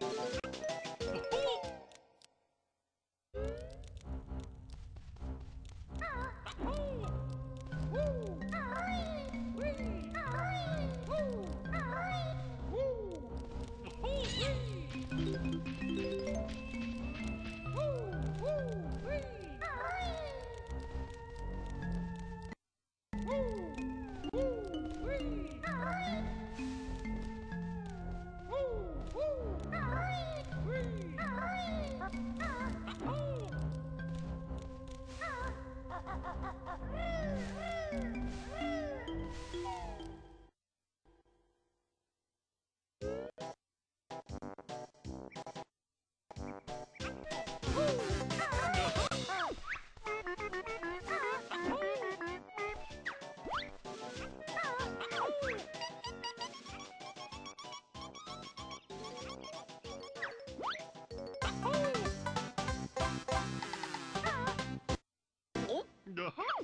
Woo! 어? 어?